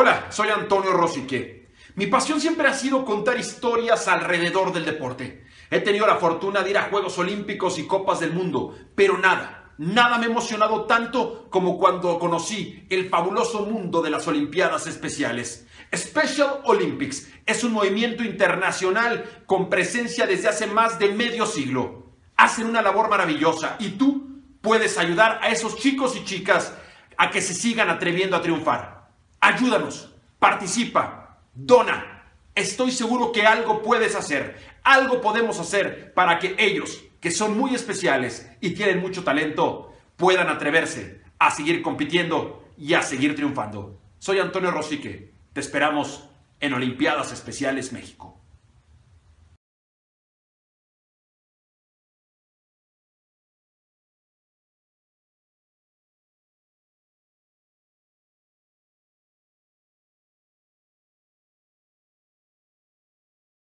Hola, soy Antonio Rosique. Mi pasión siempre ha sido contar historias alrededor del deporte. He tenido la fortuna de ir a Juegos Olímpicos y Copas del Mundo, pero nada, nada me ha emocionado tanto como cuando conocí el fabuloso mundo de las Olimpiadas Especiales. Special Olympics es un movimiento internacional con presencia desde hace más de medio siglo. Hacen una labor maravillosa y tú puedes ayudar a esos chicos y chicas a que se sigan atreviendo a triunfar. Ayúdanos, participa, dona. Estoy seguro que algo puedes hacer, algo podemos hacer para que ellos, que son muy especiales y tienen mucho talento, puedan atreverse a seguir compitiendo y a seguir triunfando. Soy Antonio Rosique. Te esperamos en Olimpiadas Especiales México.